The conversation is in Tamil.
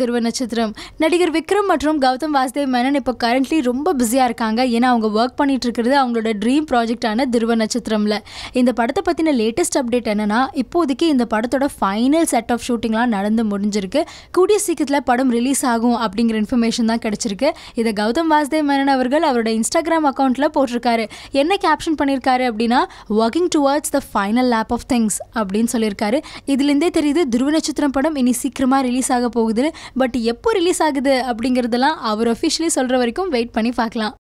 துருவ நட்சத்திரம். நடிகர் விக்ரம் மற்றும் கௌதம் வாசுதேவ் மேனன் இப்போ கரண்ட்லி ரொம்ப பிஸியாக இருக்காங்க. ஏன்னா அவங்க ஒர்க் பண்ணிட்டு இருக்கிறது அவங்களோட ட்ரீம் ப்ராஜெக்டான துருவ நட்சத்திரம்ல. இந்த படத்தை பற்றின லேட்டஸ்ட் அப்டேட் என்னன்னா இப்போதைக்கு இந்த படத்தோட ஃபைனல் செட் ஆஃப் ஷூட்டிங்லாம் நடந்து முடிஞ்சிருக்கு. கூடிய சீக்கிரத்தில் படம் ரிலீஸ் ஆகும் அப்படிங்கிற இன்ஃபர்மேஷன் தான் கிடைச்சிருக்கு. இதை கௌதம் வாசுதேவ் மேனன் அவர்கள் அவரோட இன்ஸ்டாகிராம் அக்கௌண்ட்டில் போட்டிருக்காரு. என்ன கேப்ஷன் பண்ணியிருக்காரு அப்படின்னா working towards the final lap of things அப்படின்னு சொல்லியிருக்காரு. இதுலேருந்தே தெரியுது துருவ நட்சத்திரம் படம் இனி சீக்கிரமாக ரிலீஸ் ஆக போகுது பட் எப்போ ரிலீஸ் ஆகுது அப்படிங்கிறதெல்லாம் அவர் அஃபிஷியலி சொல்கிற வரைக்கும் வெயிட் பண்ணி பார்க்கலாம்.